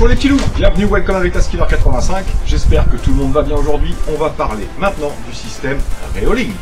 Bonjour les petits loups, bienvenue, welcome avec la Skiller 85. J'espère que tout le monde va bien aujourd'hui. On va parler maintenant du système Reolink.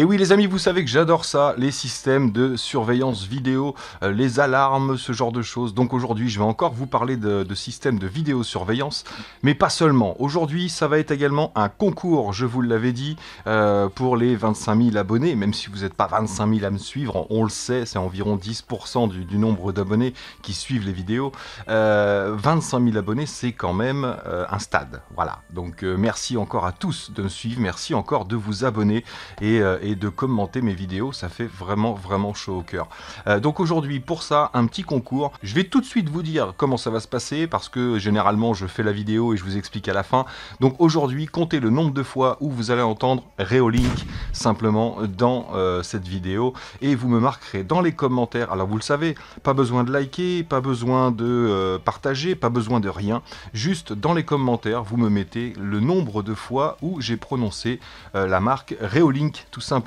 Et oui les amis, vous savez que j'adore ça, les systèmes de surveillance vidéo, euh, les alarmes, ce genre de choses. Donc aujourd'hui, je vais encore vous parler de, systèmes de vidéosurveillance, mais pas seulement. Aujourd'hui, ça va être également un concours, je vous l'avais dit, euh, pour les 25 000 abonnés, même si vous n'êtes pas 25 000 à me suivre, on le sait, c'est environ 10% du, nombre d'abonnés qui suivent les vidéos. 25 euh, 000 abonnés, c'est quand même un stade. Voilà, donc merci encore à tous de me suivre, merci encore de vous abonner et de commenter mes vidéos, ça fait vraiment vraiment chaud au cœur. Euh, donc aujourd'hui pour ça, un petit concours. Je vais tout de suite vous dire comment ça va se passer parce que généralement je fais la vidéo et je vous explique à la fin. Donc aujourd'hui, comptez le nombre de fois où vous allez entendre Reolink simplement dans euh, cette vidéo et vous me marquerez dans les commentaires. Alors vous le savez, pas besoin de liker, pas besoin de euh, partager, pas besoin de rien. Juste dans les commentaires, vous me mettez le nombre de fois où j'ai prononcé la marque Reolink tout simplement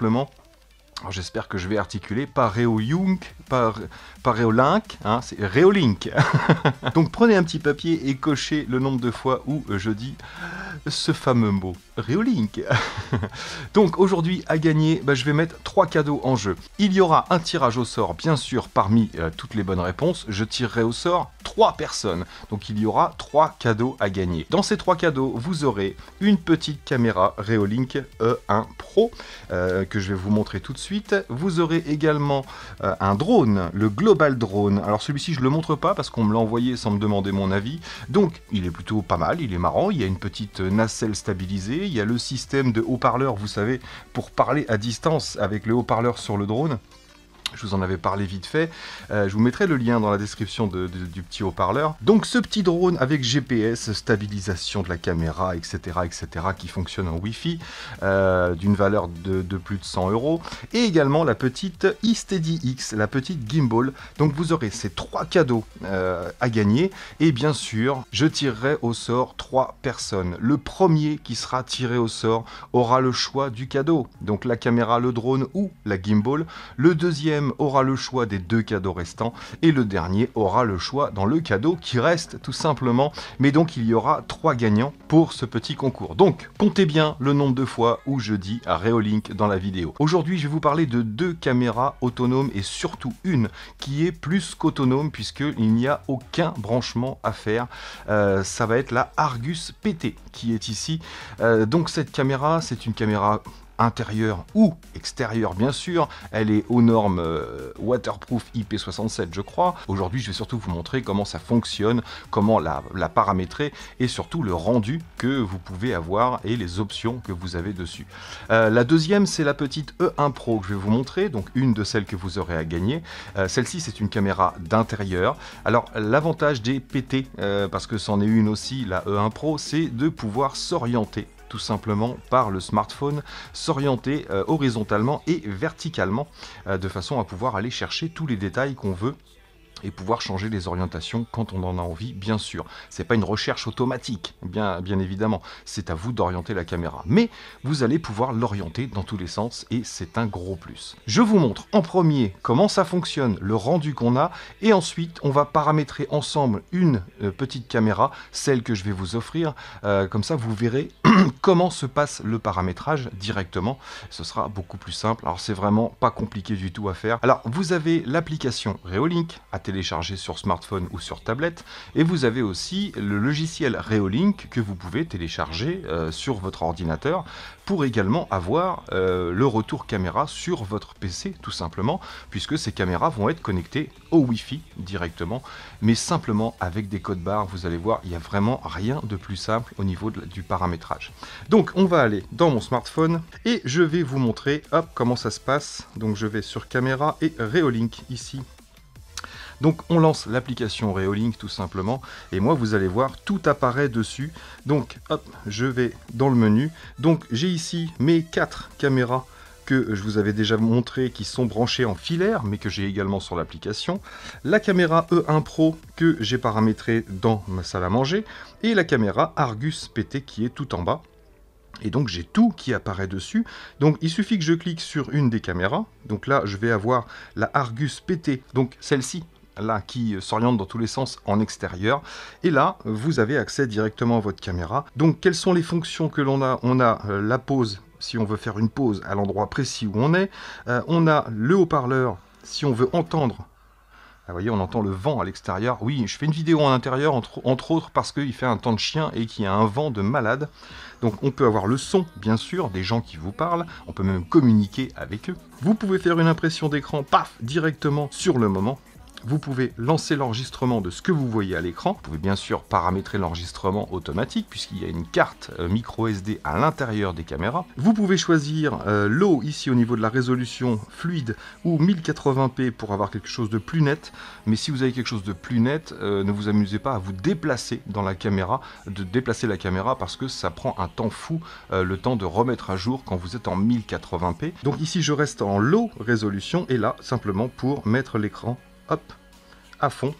j'espère que je vais articuler, pas Reolink, hein, c'est Reolink. Donc prenez un petit papier et cochez le nombre de fois où je dis ce fameux mot, Reolink. Donc aujourd'hui à gagner, bah, je vais mettre trois cadeaux en jeu. Il y aura un tirage au sort, bien sûr, parmi euh, toutes les bonnes réponses. Je tirerai au sort trois personnes. Donc il y aura trois cadeaux à gagner. Dans ces trois cadeaux, vous aurez une petite caméra Reolink E1 Pro euh, que je vais vous montrer tout de suite. Vous aurez également euh, un drone, le Global Drone. Alors celui-ci, je ne le montre pas parce qu'on me l'a envoyé sans me demander mon avis. Donc il est plutôt pas mal, il est marrant. Il y a une petite nacelle stabilisée. Il y a le système de haut-parleur, vous savez, pour parler à distance avec le haut-parleur sur le drone. Je vous en avais parlé vite fait. Euh, je vous mettrai le lien dans la description du petit haut-parleur. Donc ce petit drone avec GPS, stabilisation de la caméra, etc., etc., qui fonctionne en Wi-Fi, euh, d'une valeur de, plus de 100 euros. Et également la petite eSteady X, la petite gimbal. Donc vous aurez ces trois cadeaux euh, à gagner. Et bien sûr, je tirerai au sort trois personnes. Le premier qui sera tiré au sort aura le choix du cadeau. Donc la caméra, le drone ou la gimbal. Le deuxième aura le choix des deux cadeaux restants et le dernier aura le choix dans le cadeau qui reste tout simplement. Mais donc il y aura trois gagnants pour ce petit concours. Donc comptez bien le nombre de fois où je dis à Reolink dans la vidéo. Aujourd'hui je vais vous parler de deux caméras autonomes et surtout une qui est plus qu'autonome puisqu'il n'y a aucun branchement à faire. Euh, ça va être la Argus PT qui est ici. Euh, donc cette caméra c'est une caméra intérieure ou extérieure bien sûr. Elle est aux normes euh, waterproof IP67 je crois. Aujourd'hui je vais surtout vous montrer comment ça fonctionne, comment la, paramétrer et surtout le rendu que vous pouvez avoir et les options que vous avez dessus. Euh, la deuxième c'est la petite E1 Pro que je vais vous montrer, donc une de celles que vous aurez à gagner. Euh, celle-ci c'est une caméra d'intérieur. Alors l'avantage des PT, parce que c'en est une aussi, la E1 Pro, c'est de pouvoir s'orienter tout simplement par le smartphone, s'orienter euh, horizontalement et verticalement euh, de façon à pouvoir aller chercher tous les détails qu'on veut et pouvoir changer les orientations quand on en a envie, bien sûr. C'est pas une recherche automatique, bien, bien évidemment. C'est à vous d'orienter la caméra. Mais vous allez pouvoir l'orienter dans tous les sens et c'est un gros plus. Je vous montre en premier comment ça fonctionne, le rendu qu'on a et ensuite on va paramétrer ensemble une euh, petite caméra, celle que je vais vous offrir. Euh, comme ça vous verrez comment se passe le paramétrage directement. Ce sera beaucoup plus simple. Alors c'est vraiment pas compliqué du tout à faire. Alors vous avez l'application Reolink à télécharger sur smartphone ou sur tablette. Et vous avez aussi le logiciel Reolink que vous pouvez télécharger euh, sur votre ordinateur pour également avoir euh, le retour caméra sur votre PC tout simplement, puisque ces caméras vont être connectées au Wi-Fi directement, mais simplement avec des codes barres, vous allez voir, il n'y a vraiment rien de plus simple au niveau du paramétrage. Donc on va aller dans mon smartphone et je vais vous montrer comment ça se passe. Donc je vais sur caméra et Reolink ici donc on lance l'application Reolink tout simplement et moi vous allez voir tout apparaît dessus. Donc hop, je vais dans le menu. Donc j'ai ici mes quatre caméras que je vous avais déjà montré qui sont branchées en filaire mais que j'ai également sur l'application, la caméra E1 Pro que j'ai paramétrée dans ma salle à manger et la caméra Argus PT qui est tout en bas. Et donc j'ai tout qui apparaît dessus. Donc il suffit que je clique sur une des caméras. Donc là je vais avoir la Argus PT, donc celle-ci là qui s'oriente dans tous les sens en extérieur. Et là, vous avez accès directement à votre caméra. Donc, quelles sont les fonctions que l'on a? On a euh, la pause, si on veut faire une pause à l'endroit précis où on est. Euh, on a le haut-parleur, si on veut entendre ah, vous voyez, on entend le vent à l'extérieur. Oui, je fais une vidéo en intérieur, entre, entre autres parce qu'il fait un temps de chien et qu'il y a un vent de malade. Donc on peut avoir le son, bien sûr, des gens qui vous parlent. On peut même communiquer avec eux. Vous pouvez faire une impression d'écran, paf, directement sur le moment vous pouvez lancer l'enregistrement de ce que vous voyez à l'écran. Vous pouvez bien sûr paramétrer l'enregistrement automatique puisqu'il y a une carte euh, micro SD à l'intérieur des caméras. Vous pouvez choisir euh, l'eau ici au niveau de la résolution fluide ou 1080p pour avoir quelque chose de plus net. Mais si vous avez quelque chose de plus net, euh, ne vous amusez pas à vous déplacer dans la caméra, de déplacer la caméra parce que ça prend un temps fou, le temps de remettre à jour quand vous êtes en 1080p. Donc ici je reste en low résolution et là simplement pour mettre l'écran hop, à fond.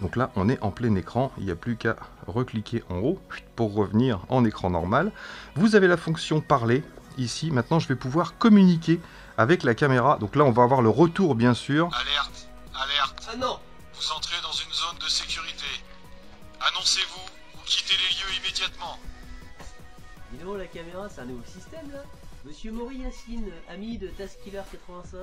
Donc là, on est en plein écran, il n'y a plus qu'à recliquer en haut pour revenir en écran normal. Vous avez la fonction parler ici. Maintenant, je vais pouvoir communiquer avec la caméra. Donc là, on va avoir le retour, bien sûr. Alerte, alerte. Ah non Vous entrez dans une zone de sécurité. Annoncez-vous ou quittez les lieux immédiatement. Dis donc, la caméra, c'est un nouveau système là Monsieur Mori Yacine, ami de Taskiller 85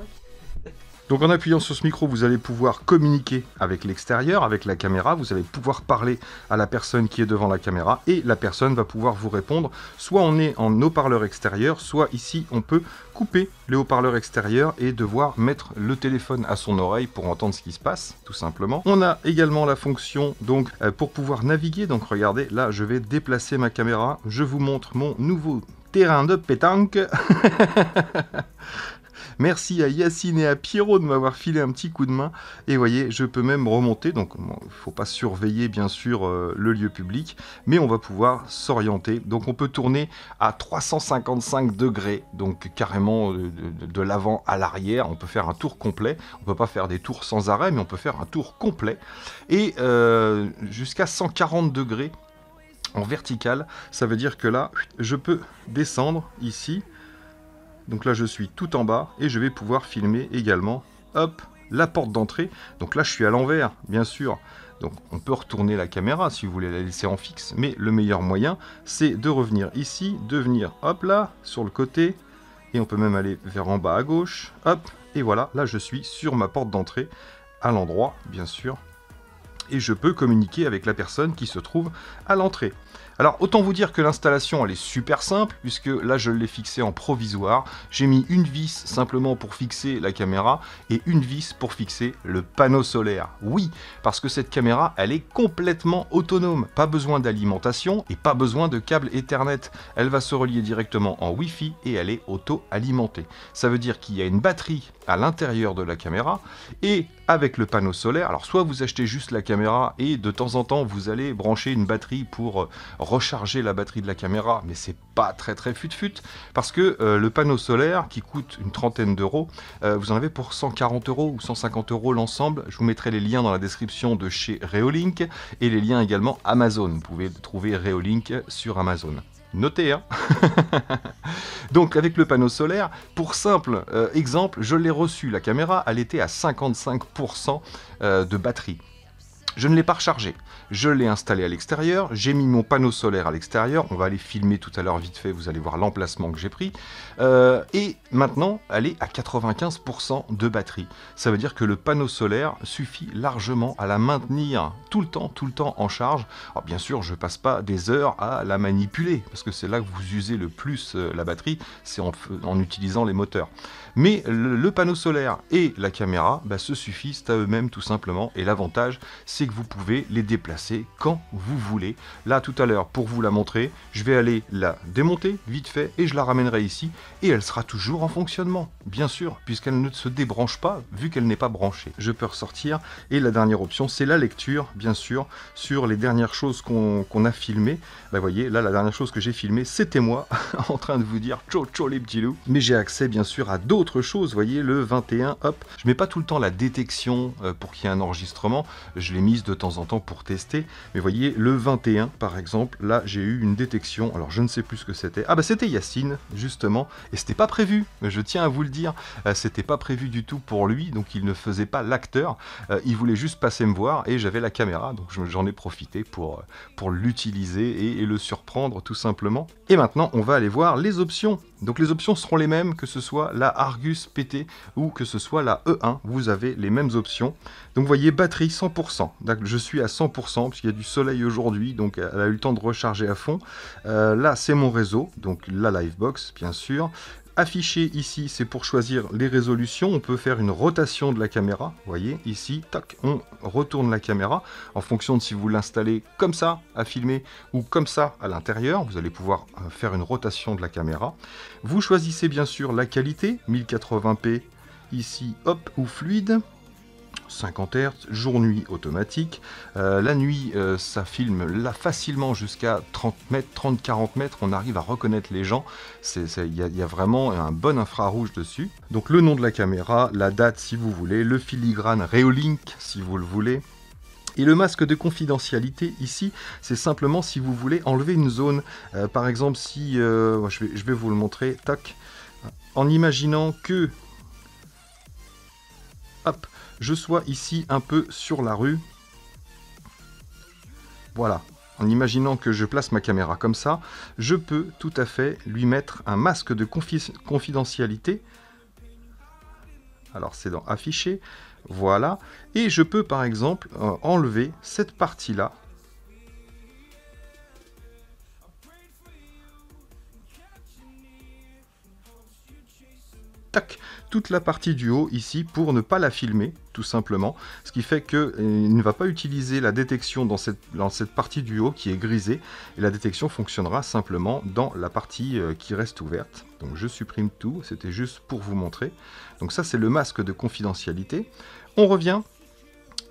donc en appuyant sur ce micro, vous allez pouvoir communiquer avec l'extérieur, avec la caméra, vous allez pouvoir parler à la personne qui est devant la caméra et la personne va pouvoir vous répondre. Soit on est en haut-parleur extérieur, soit ici on peut couper les haut-parleurs extérieurs et devoir mettre le téléphone à son oreille pour entendre ce qui se passe, tout simplement. On a également la fonction donc euh, pour pouvoir naviguer. Donc regardez, là je vais déplacer ma caméra, je vous montre mon nouveau terrain de pétanque. Merci à Yacine et à Pierrot de m'avoir filé un petit coup de main. Et voyez, je peux même remonter. Donc, il ne faut pas surveiller, bien sûr, euh, le lieu public. Mais on va pouvoir s'orienter. Donc, on peut tourner à 355 degrés. Donc, carrément euh, de, l'avant à l'arrière. On peut faire un tour complet. On ne peut pas faire des tours sans arrêt, mais on peut faire un tour complet. Et euh, jusqu'à 140 degrés en vertical. Ça veut dire que là, je peux descendre ici donc là, je suis tout en bas et je vais pouvoir filmer également, hop, la porte d'entrée. Donc là, je suis à l'envers, bien sûr. Donc on peut retourner la caméra si vous voulez la laisser en fixe, mais le meilleur moyen, c'est de revenir ici, de venir, hop là, sur le côté, et on peut même aller vers en bas à gauche, hop, et voilà, là je suis sur ma porte d'entrée, à l'endroit, bien sûr, et je peux communiquer avec la personne qui se trouve à l'entrée. Alors autant vous dire que l'installation elle est super simple puisque là je l'ai fixé en provisoire. J'ai mis une vis simplement pour fixer la caméra et une vis pour fixer le panneau solaire. Oui, parce que cette caméra elle est complètement autonome. Pas besoin d'alimentation et pas besoin de câble Ethernet. Elle va se relier directement en Wi-Fi et elle est auto-alimentée. Ça veut dire qu'il y a une batterie à l'intérieur de la caméra et avec le panneau solaire, alors soit vous achetez juste la caméra et de temps en temps vous allez brancher une batterie pour euh, recharger la batterie de la caméra, mais c'est pas très très fut-fut, parce que euh, le panneau solaire qui coûte une trentaine d'euros, euh, vous en avez pour 140 euros ou 150 euros l'ensemble. Je vous mettrai les liens dans la description de chez Reolink et les liens également Amazon. Vous pouvez trouver Reolink sur Amazon. Notez, hein Donc avec le panneau solaire, pour simple exemple, je l'ai reçu, la caméra, elle était à 55% de batterie. Je ne l'ai pas rechargé. Je l'ai installé à l'extérieur, j'ai mis mon panneau solaire à l'extérieur, on va aller filmer tout à l'heure vite fait, vous allez voir l'emplacement que j'ai pris. Euh, et maintenant, elle est à 95% de batterie. Ça veut dire que le panneau solaire suffit largement à la maintenir tout le temps, tout le temps en charge. Alors bien sûr, je passe pas des heures à la manipuler, parce que c'est là que vous usez le plus euh, la batterie, c'est en, utilisant les moteurs. Mais le, panneau solaire et la caméra bah, se suffisent à eux-mêmes tout simplement, et l'avantage, c'est que vous pouvez les déplacer quand vous voulez. Là, tout à l'heure, pour vous la montrer, je vais aller la démonter vite fait et je la ramènerai ici et elle sera toujours en fonctionnement, bien sûr, puisqu'elle ne se débranche pas vu qu'elle n'est pas branchée. Je peux ressortir et la dernière option, c'est la lecture, bien sûr, sur les dernières choses qu'on a filmées. Bah, voyez, là, la dernière chose que j'ai filmée, c'était moi en train de vous dire ciao ciao les petits loups. Mais j'ai accès, bien sûr, à d'autres choses. voyez, le 21, hop, je mets pas tout le temps la détection euh, pour qu'il y ait un enregistrement. Je l'ai mis mise de temps en temps pour tester. Mais voyez, le 21 par exemple, là j'ai eu une détection. Alors je ne sais plus ce que c'était. Ah bah c'était Yacine, justement. Et c'était pas prévu, je tiens à vous le dire. Euh, c'était pas prévu du tout pour lui, donc il ne faisait pas l'acteur. Euh, il voulait juste passer me voir et j'avais la caméra, donc j'en ai profité pour, pour l'utiliser et le surprendre tout simplement. Et maintenant, on va aller voir les options. Donc les options seront les mêmes que ce soit la Argus PT ou que ce soit la E1. Vous avez les mêmes options. Donc voyez, batterie 100%. Je suis à 100% puisqu'il y a du soleil aujourd'hui, donc elle a eu le temps de recharger à fond. Euh, là, c'est mon réseau, donc la Livebox, bien sûr. Affiché ici, c'est pour choisir les résolutions. On peut faire une rotation de la caméra. Vous voyez, ici, tac, on retourne la caméra. En fonction de si vous l'installez comme ça à filmer ou comme ça à l'intérieur, vous allez pouvoir euh, faire une rotation de la caméra. Vous choisissez bien sûr la qualité, 1080p ici, hop, ou fluide. 50 Hz, jour-nuit automatique. Euh, la nuit, euh, ça filme là facilement jusqu'à 30 mètres, 30-40 mètres. On arrive à reconnaître les gens. Il y, a vraiment un bon infrarouge dessus. Donc le nom de la caméra, la date si vous voulez, le filigrane Reolink si vous le voulez. Et le masque de confidentialité ici, c'est simplement si vous voulez enlever une zone. Euh, par exemple, si je vais, je vais vous le montrer, tac, en imaginant que hop, je sois ici un peu sur la rue. Voilà. En imaginant que je place ma caméra comme ça, je peux tout à fait lui mettre un masque de confidentialité. Alors c'est dans afficher, voilà. Et je peux par exemple euh, enlever cette partie-là. Tac toute la partie du haut ici pour ne pas la filmer, tout simplement. Ce qui fait qu'il euh, ne va pas utiliser la détection dans cette, partie du haut qui est grisée. Et la détection fonctionnera simplement dans la partie euh, qui reste ouverte. Donc je supprime tout, c'était juste pour vous montrer. Donc ça c'est le masque de confidentialité. On revient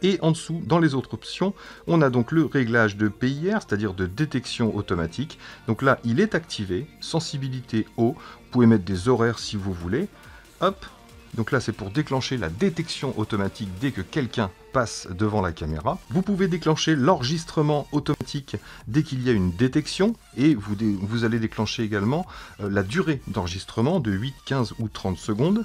et en dessous, dans les autres options, on a donc le réglage de PIR, c'est-à-dire de détection automatique. Donc là, il est activé, sensibilité haut, vous pouvez mettre des horaires si vous voulez. Donc là c'est pour déclencher la détection automatique dès que quelqu'un passe devant la caméra. Vous pouvez déclencher l'enregistrement automatique dès qu'il y a une détection et vous, vous allez déclencher également euh, la durée d'enregistrement de 8, 15 ou 30 secondes.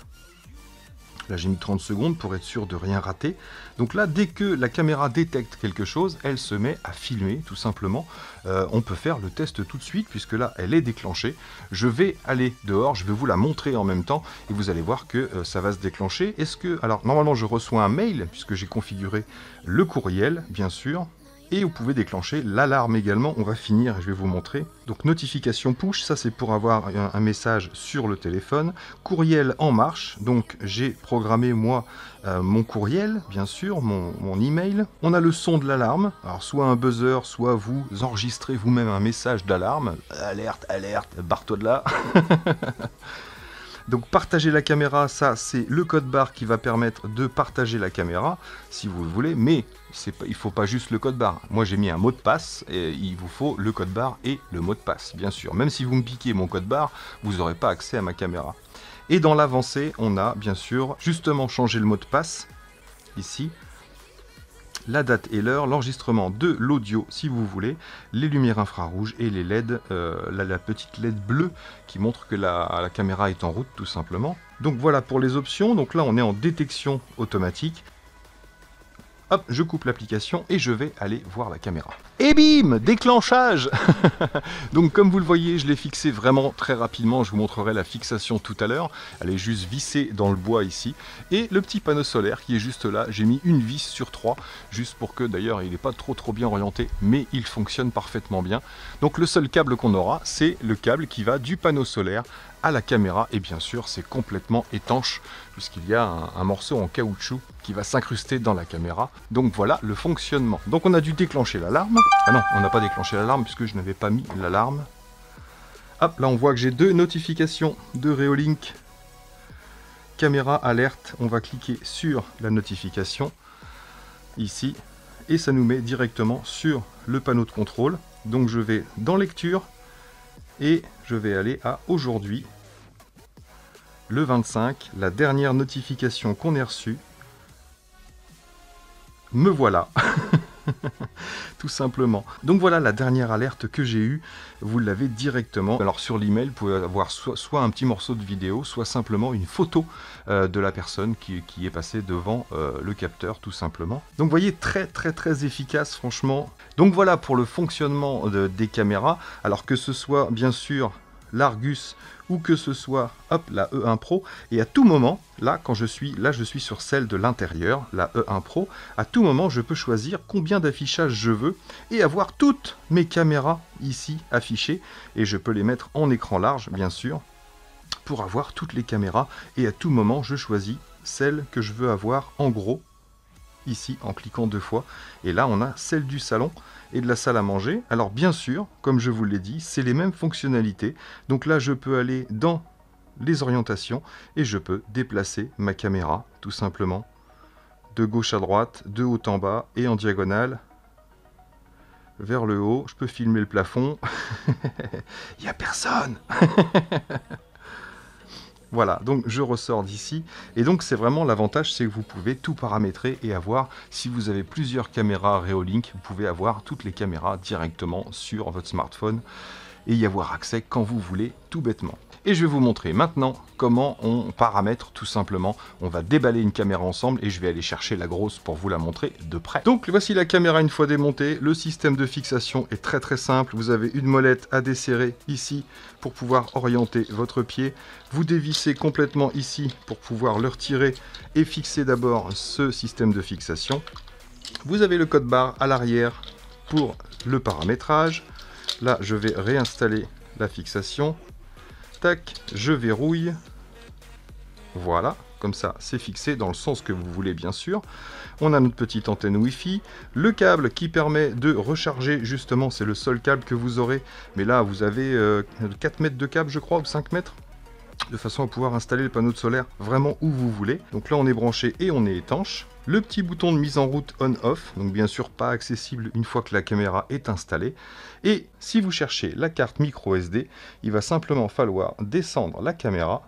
Là, j'ai mis 30 secondes pour être sûr de rien rater. Donc là, dès que la caméra détecte quelque chose, elle se met à filmer, tout simplement. Euh, on peut faire le test tout de suite, puisque là, elle est déclenchée. Je vais aller dehors, je vais vous la montrer en même temps, et vous allez voir que euh, ça va se déclencher. Est-ce que... Alors, normalement, je reçois un mail, puisque j'ai configuré le courriel, bien sûr et vous pouvez déclencher l'alarme également. On va finir, je vais vous montrer. Donc notification push, ça c'est pour avoir un, message sur le téléphone. Courriel en marche, donc j'ai programmé moi euh, mon courriel, bien sûr, mon, mon, email. On a le son de l'alarme, alors soit un buzzer, soit vous enregistrez vous-même un message d'alarme. Alerte, alerte, barre-toi de là. Donc partager la caméra, ça c'est le code barre qui va permettre de partager la caméra, si vous le voulez, mais il ne faut pas juste le code barre. Moi j'ai mis un mot de passe, et il vous faut le code barre et le mot de passe, bien sûr. Même si vous me piquez mon code barre, vous n'aurez pas accès à ma caméra. Et dans l'avancée, on a bien sûr justement changé le mot de passe, ici, la date et l'heure, l'enregistrement de l'audio si vous voulez, les lumières infrarouges et les LED, euh, la, petite LED bleue qui montre que la, la caméra est en route tout simplement. Donc voilà pour les options, donc là on est en détection automatique Je coupe l'application et je vais aller voir la caméra. Et bim Déclenchage Donc comme vous le voyez, je l'ai fixé vraiment très rapidement. Je vous montrerai la fixation tout à l'heure. Elle est juste vissée dans le bois ici. Et le petit panneau solaire qui est juste là, j'ai mis une vis sur trois, juste pour que d'ailleurs il n'est pas trop trop bien orienté, mais il fonctionne parfaitement bien. Donc le seul câble qu'on aura, c'est le câble qui va du panneau solaire la caméra et bien sûr c'est complètement étanche puisqu'il y a un, morceau en caoutchouc qui va s'incruster dans la caméra. Donc voilà le fonctionnement. Donc on a dû déclencher l'alarme. Ah non, on n'a pas déclenché l'alarme puisque je n'avais pas mis l'alarme. Hop, là on voit que j'ai deux notifications de Reolink. Caméra alerte, on va cliquer sur la notification ici et ça nous met directement sur le panneau de contrôle. Donc je vais dans lecture et je vais aller à aujourd'hui le 25, la dernière notification qu'on ait reçue. me voilà. Tout simplement. Donc voilà la dernière alerte que j'ai eue. Vous l'avez directement. Alors sur l'email, vous pouvez avoir soit, un petit morceau de vidéo, soit simplement une photo euh, de la personne qui, est passée devant euh, le capteur, tout simplement. Donc vous voyez, très très très efficace, franchement. Donc voilà pour le fonctionnement des caméras. Alors que ce soit bien sûr l'Argus ou que ce soit hop, la E1 Pro. Et à tout moment, là, quand je suis, là, je suis sur celle de l'intérieur, la E1 Pro. À tout moment, je peux choisir combien d'affichage je veux et avoir toutes mes caméras ici affichées. Et je peux les mettre en écran large, bien sûr, pour avoir toutes les caméras. Et à tout moment, je choisis celle que je veux avoir en gros ici en cliquant deux fois. Et là, on a celle du salon et de la salle à manger. Alors bien sûr, comme je vous l'ai dit, c'est les mêmes fonctionnalités. Donc là, je peux aller dans les orientations et je peux déplacer ma caméra tout simplement de gauche à droite, de haut en bas et en diagonale vers le haut. Je peux filmer le plafond. Il n'y a personne Voilà, donc je ressors d'ici. Et donc c'est vraiment l'avantage, c'est que vous pouvez tout paramétrer et avoir, si vous avez plusieurs caméras Reolink, vous pouvez avoir toutes les caméras directement sur votre smartphone et y avoir accès quand vous voulez, tout bêtement. Et je vais vous montrer maintenant comment on paramètre tout simplement. On va déballer une caméra ensemble et je vais aller chercher la grosse pour vous la montrer de près. Donc voici la caméra une fois démontée. Le système de fixation est très très simple. Vous avez une molette à desserrer ici pour pouvoir orienter votre pied. Vous dévissez complètement ici pour pouvoir le retirer et fixer d'abord ce système de fixation. Vous avez le code barre à l'arrière pour le paramétrage. Là, je vais réinstaller la fixation je verrouille. Voilà, comme ça c'est fixé dans le sens que vous voulez bien sûr. On a notre petite antenne Wi-Fi, le câble qui permet de recharger justement, c'est le seul câble que vous aurez, mais là vous avez 4 euh, mètres de câble je crois, ou 5 mètres de façon à pouvoir installer le panneau de solaire vraiment où vous voulez. Donc là on est branché et on est étanche. Le petit bouton de mise en route on-off, donc bien sûr pas accessible une fois que la caméra est installée. Et si vous cherchez la carte micro SD, il va simplement falloir descendre la caméra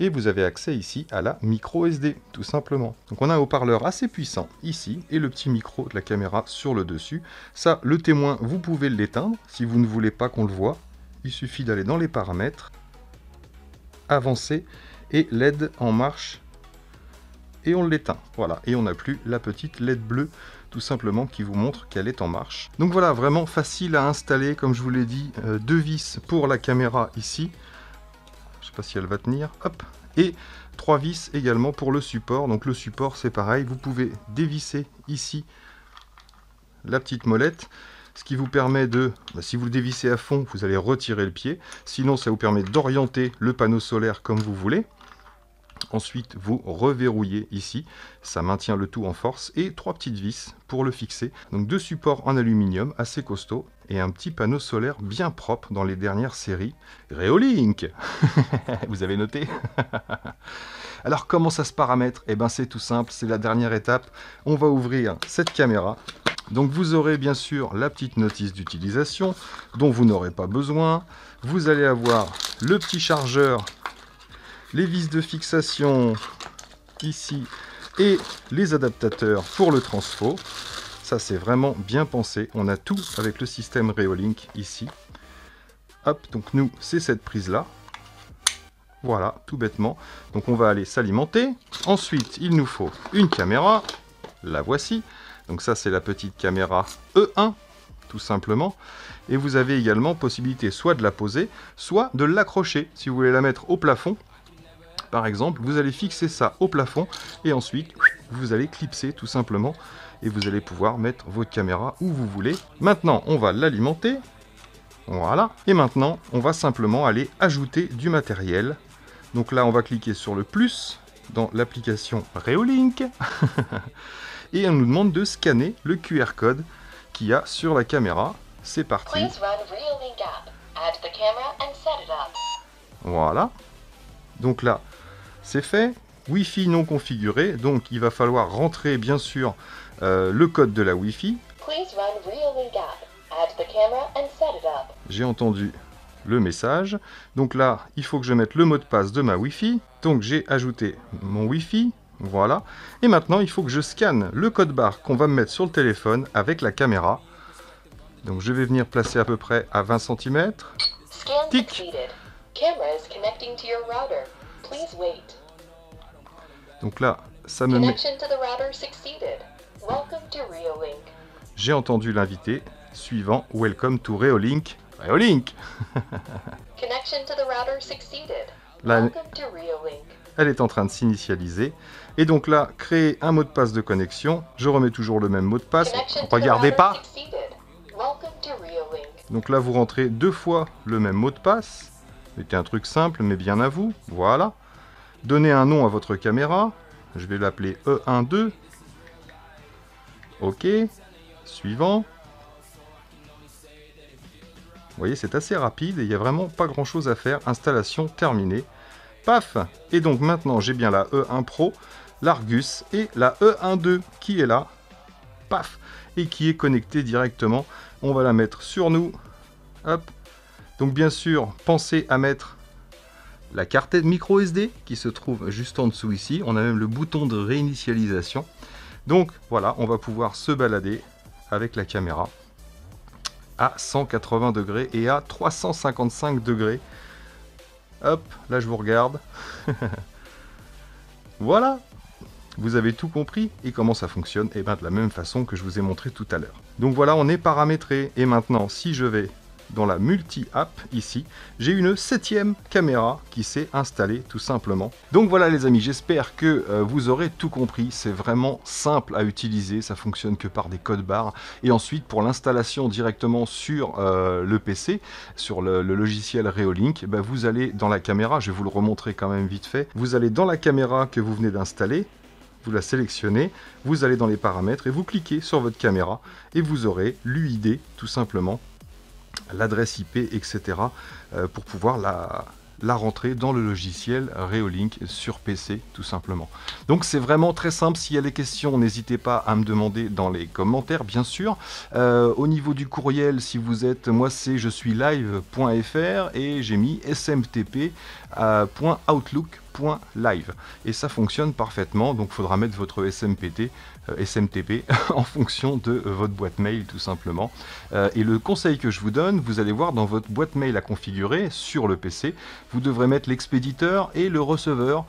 et vous avez accès ici à la micro SD, tout simplement. Donc on a un haut-parleur assez puissant ici, et le petit micro de la caméra sur le dessus. Ça, le témoin, vous pouvez l'éteindre, si vous ne voulez pas qu'on le voit. Il suffit d'aller dans les paramètres, avancer, et LED en marche et on l'éteint. Voilà, et on n'a plus la petite LED bleue tout simplement qui vous montre qu'elle est en marche. Donc voilà, vraiment facile à installer, comme je vous l'ai dit, euh, deux vis pour la caméra ici. Je sais pas si elle va tenir. Hop Et trois vis également pour le support. Donc le support, c'est pareil, vous pouvez dévisser ici la petite molette ce qui vous permet de, bah, si vous le dévissez à fond, vous allez retirer le pied. Sinon, ça vous permet d'orienter le panneau solaire comme vous voulez. Ensuite, vous reverrouillez ici, ça maintient le tout en force, et trois petites vis pour le fixer. Donc deux supports en aluminium assez costauds, et un petit panneau solaire bien propre dans les dernières séries. Reolink Vous avez noté Alors comment ça se paramètre? Eh bien c'est tout simple, c'est la dernière étape. On va ouvrir cette caméra. Donc vous aurez bien sûr la petite notice d'utilisation dont vous n'aurez pas besoin. Vous allez avoir le petit chargeur les vis de fixation ici et les adaptateurs pour le transfo. Ça c'est vraiment bien pensé. On a tout avec le système Reolink ici. Hop, donc nous c'est cette prise là. Voilà, tout bêtement. Donc on va aller s'alimenter. Ensuite, il nous faut une caméra. La voici. Donc ça c'est la petite caméra E1 tout simplement. Et vous avez également possibilité soit de la poser, soit de l'accrocher si vous voulez la mettre au plafond par exemple, vous allez fixer ça au plafond et ensuite vous allez clipser tout simplement et vous allez pouvoir mettre votre caméra où vous voulez. Maintenant, on va l'alimenter. Voilà. Et maintenant, on va simplement aller ajouter du matériel. Donc là, on va cliquer sur le plus dans l'application Reolink. et on nous demande de scanner le QR code qu'il y a sur la caméra. C'est parti. Voilà. Donc là, c'est fait. Wi-Fi non configuré, donc il va falloir rentrer bien sûr euh, le code de la Wi-Fi. J'ai entendu le message. Donc là, il faut que je mette le mot de passe de ma Wi-Fi. Donc j'ai ajouté mon Wi-Fi. Voilà. Et maintenant, il faut que je scanne le code barre qu'on va me mettre sur le téléphone avec la caméra. Donc je vais venir placer à peu près à 20 cm. Scan Tic. succeeded. Camera is connecting to your router. Please wait. Donc là, ça me met... Connection to the router succeeded. Welcome to Reolink. J'ai entendu l'invité. Suivant, welcome to Reolink. Reolink Connection to the router succeeded. Là, elle est en train de s'initialiser. Et donc là, créer un mot de passe de connexion. Je remets toujours le même mot de passe. Regardez pas. Donc là, vous rentrez deux fois le même mot de passe. Mettez un truc simple, mais bien à vous. Voilà. Donnez un nom à votre caméra. Je vais l'appeler E12. OK. Suivant. Vous voyez, c'est assez rapide et il n'y a vraiment pas grand chose à faire. Installation terminée. Paf Et donc maintenant, j'ai bien la E1 Pro, l'Argus et la E12 qui est là. Paf Et qui est connectée directement. On va la mettre sur nous. Hop. Donc bien sûr, pensez à mettre la carte micro SD qui se trouve juste en dessous ici. On a même le bouton de réinitialisation. Donc voilà, on va pouvoir se balader avec la caméra à 180 degrés et à 355 degrés. Hop, là je vous regarde. voilà, vous avez tout compris et comment ça fonctionne? Et bien de la même façon que je vous ai montré tout à l'heure. Donc voilà, on est paramétré. Et maintenant, si je vais dans la multi-app ici, j'ai une septième caméra qui s'est installée tout simplement. Donc voilà les amis, j'espère que euh, vous aurez tout compris. C'est vraiment simple à utiliser, ça fonctionne que par des codes barres. Et ensuite pour l'installation directement sur euh, le PC, sur le, logiciel Reolink, eh ben, vous allez dans la caméra, je vais vous le remontrer quand même vite fait. Vous allez dans la caméra que vous venez d'installer, vous la sélectionnez, vous allez dans les paramètres et vous cliquez sur votre caméra et vous aurez l'UID tout simplement, l'adresse IP, etc. euh, pour pouvoir la, la rentrer dans le logiciel Reolink sur PC tout simplement. Donc c'est vraiment très simple, s'il y a des questions n'hésitez pas à me demander dans les commentaires bien sûr. Euh, au niveau du courriel si vous êtes, moi c'est je suis live.fr et j'ai mis smtp .outlook.live et ça fonctionne parfaitement donc faudra mettre votre SMPT euh, SMTP en fonction de euh, votre boîte mail tout simplement. Euh, et le conseil que je vous donne vous allez voir dans votre boîte mail à configurer sur le PC vous devrez mettre l'expéditeur et le receveur.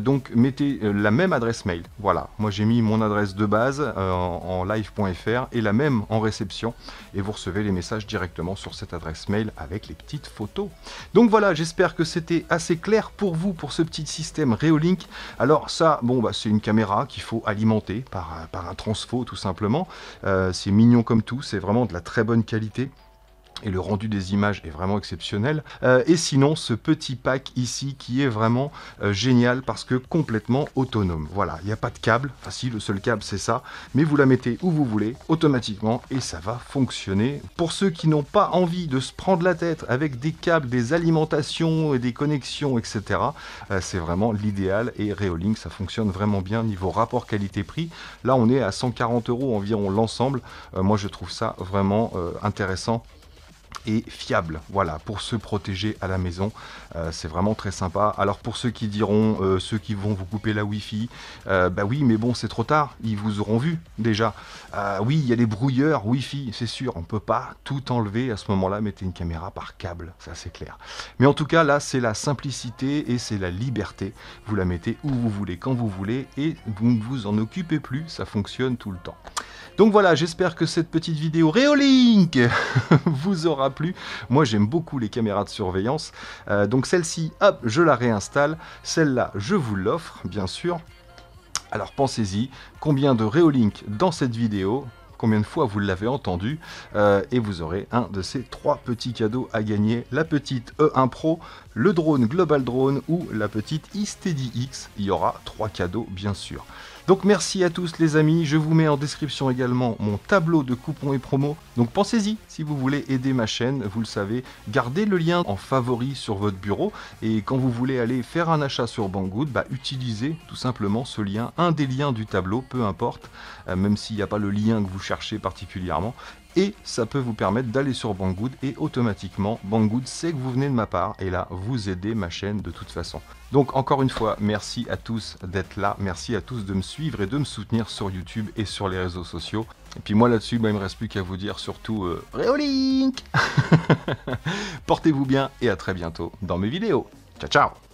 Donc mettez la même adresse mail. Voilà. Moi j'ai mis mon adresse de base en, en live.fr et la même en réception. Et vous recevez les messages directement sur cette adresse mail avec les petites photos. Donc voilà. J'espère que c'était assez clair pour vous pour ce petit système Reolink. Alors ça bon bah c'est une caméra qu'il faut alimenter par, un- par transfo tout simplement. Euh, c'est mignon comme tout c'est vraiment de la très bonne qualité et le rendu des images est vraiment exceptionnel. Euh, et sinon, ce petit pack ici qui est vraiment euh, génial parce que complètement autonome. Voilà, il n'y a pas de câble. Enfin, si, le seul câble, c'est ça. Mais vous la mettez où vous voulez, automatiquement, et ça va fonctionner. Pour ceux qui n'ont pas envie de se prendre la tête avec des câbles, des alimentations et des connexions, etc., euh, c'est vraiment l'idéal. Et Reolink, ça fonctionne vraiment bien niveau rapport qualité-prix. Là, on est à 140 euros environ l'ensemble. Moi, je trouve ça vraiment intéressant et fiable. Voilà, pour se protéger à la maison, euh, c'est vraiment très sympa. Alors pour ceux qui diront, euh, ceux qui vont vous couper la Wi-Fi, euh, bah oui, mais bon, c'est trop tard. Ils vous auront vu déjà. Oui, il y a les brouilleurs Wi-Fi, c'est sûr. On peut pas tout enlever à ce moment-là. Mettez une caméra par câble, ça c'est clair. Mais en tout cas, là, c'est la simplicité et c'est la liberté. Vous la mettez où vous voulez, quand vous voulez, et vous ne vous en occupez plus. Ça fonctionne tout le temps. Donc voilà, j'espère que cette petite vidéo Reolink vous aura plu. Moi, j'aime beaucoup les caméras de surveillance. Euh, donc celle-ci, hop, je la réinstalle. Celle-là, je vous l'offre, bien sûr. Alors pensez-y, combien de Reolink dans cette vidéo? Combien de fois vous l'avez entendu? Euh, Et vous aurez un de ces trois petits cadeaux à gagner. La petite E1 Pro, le drone Global Drone ou la petite iSteady X. Il y aura trois cadeaux, bien sûr. Donc merci à tous les amis, je vous mets en description également mon tableau de coupons et promos. Donc pensez-y si vous voulez aider ma chaîne, vous le savez, gardez le lien en favori sur votre bureau et quand vous voulez aller faire un achat sur Banggood, bah, utilisez tout simplement ce lien, un des liens du tableau, peu importe, euh, même s'il n'y a pas le lien que vous cherchez particulièrement. Et ça peut vous permettre d'aller sur Banggood et automatiquement Banggood sait que vous venez de ma part et là vous aidez ma chaîne de toute façon. Donc encore une fois, merci à tous d'être là, merci à tous de me suivre et de me soutenir sur YouTube et sur les réseaux sociaux. Et puis moi là-dessus, bah, il me reste plus qu'à vous dire surtout euh, Réolink Portez-vous bien et à très bientôt dans mes vidéos. Ciao ciao